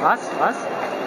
Was? Was?